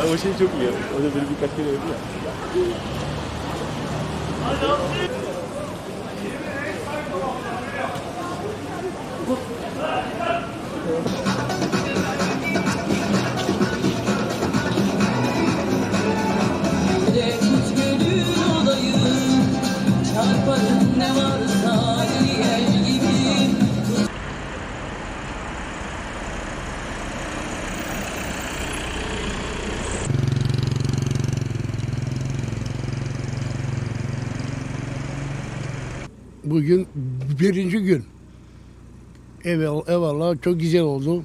o şey çok iyi. O da beni birkaç kere öldü Bugün birinci gün. Evet, eyvallah çok güzel oldu.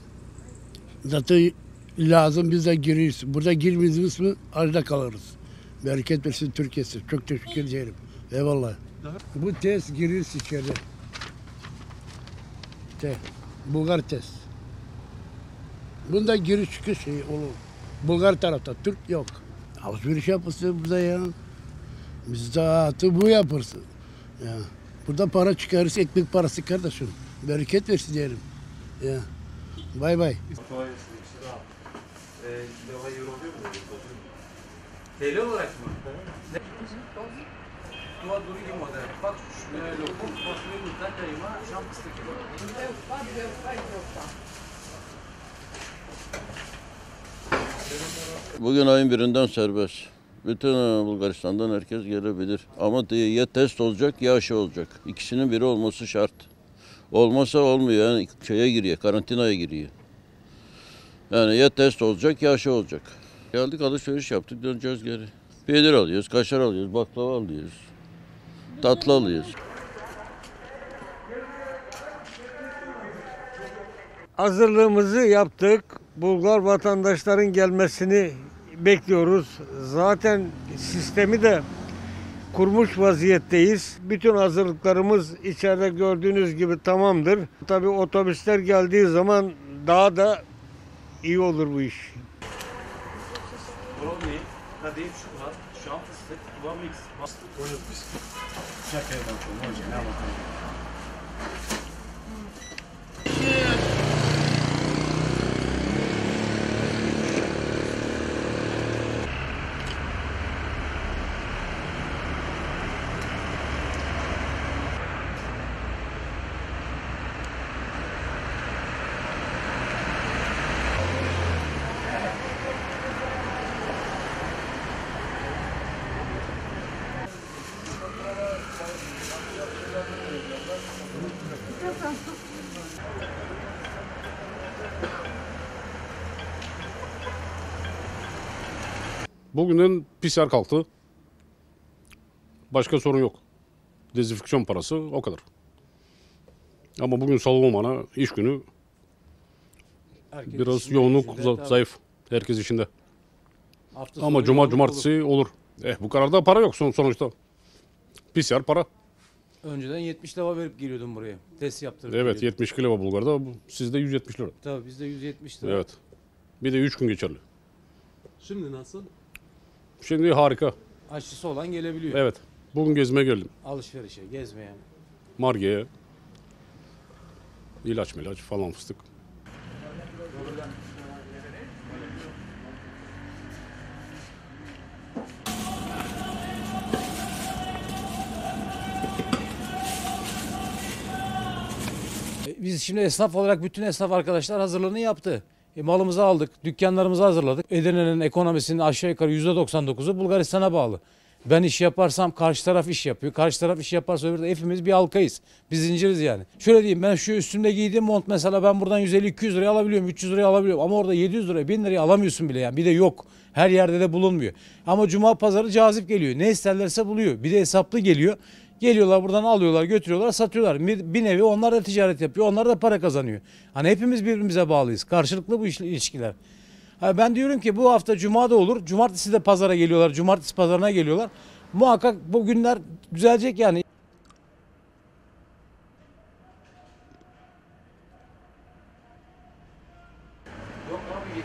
Zaten lazım biz de giriyoruz. Burada girmediğimiz mi acda kalırız. Bereket versin Türkiye'si. Çok teşekkür ederim. Eyvallah. Bu test giriyoruz içeri. Te, Bulgar test. Bunda giriş çıkış şey olur. Bulgar tarafta, Türk yok. Alışveriş yapırsın burada ya. Bizde hayatı bu yapırsın. Ya. Burada para çıkarırız, ekmek parası kardeşim. Bereket versin diyelim. Ya. Bay bay. TL olarak mı? Dua duru gibi model. Bak şu lokum, fasulye, yumurta, kayma, şam fıstık gibi. Bugün ayın birinden serbest. Bütün Bulgaristan'dan herkes gelebilir. Ama ya test olacak ya aşı olacak. İkisinin biri olması şart. Olmasa olmuyor yani şeye giriyor, karantinaya giriyor. Yani ya test olacak ya aşı olacak. Geldik alışveriş yaptık döneceğiz geri. Peynir alıyoruz, kaşar alıyoruz, baklava alıyoruz. Tatlı alıyoruz. Hazırlığımızı yaptık. Bulgar vatandaşların gelmesini bekliyoruz. Zaten sistemi de kurmuş vaziyetteyiz. Bütün hazırlıklarımız içeride gördüğünüz gibi tamamdır. Tabii otobüsler geldiği zaman daha da iyi olur bu iş. Brownie, kadayıf şokolat, fıstık, duva mix. Bugünden PCR kalktı. Başka sorun yok. Dezenfeksiyon parası o kadar. Ama bugün salı olmana iş günü biraz yoğunluk za- zayıf. Herkes işinde. Ama cuma cumartesi olur. Eh bu kadar da para yok son sonuçta. PCR para. Önceden 70 lira verip geliyordum buraya. Test yaptırıp Evet geliyordum. 72 lira Bulgar'da. bu- Sizde 170 lira. Tabii bizde 170 lira. Evet. Bir de 3 gün geçerli. Şimdi nasıl? Şimdi harika. Aşısı olan gelebiliyor. Evet. Bugün gezmeye geldim. Alışverişe, gezmeye. Marge'ye. ilaç milaç falan fıstık. E, Biz şimdi esnaf olarak bütün esnaf arkadaşlar hazırlığını yaptı. E, malımızı aldık, dükkanlarımızı hazırladık. Edirne'nin ekonomisinin aşağı yukarı %99'u Bulgaristan'a bağlı. Ben iş yaparsam karşı taraf iş yapıyor. Karşı taraf iş yaparsa öbür hepimiz bir halkayız. Biz zinciriz yani. Şöyle diyeyim ben şu üstümde giydiğim mont mesela ben buradan 150-200 liraya alabiliyorum, 300 liraya alabiliyorum. Ama orada 700 liraya, 1000 liraya alamıyorsun bile yani. Bir de yok. Her yerde de bulunmuyor. Ama cuma pazarı cazip geliyor. Ne isterlerse buluyor. Bir de hesaplı geliyor. Geliyorlar buradan alıyorlar, götürüyorlar, satıyorlar. Bir, bir nevi onlar da ticaret yapıyor, onlar da para kazanıyor. Hani hepimiz birbirimize bağlıyız. Karşılıklı bu ilişkiler. Yani ben diyorum ki bu hafta cuma da olur. Cumartesi de pazara geliyorlar, cumartesi pazarına geliyorlar. Muhakkak bu günler düzelecek yani. Yok abi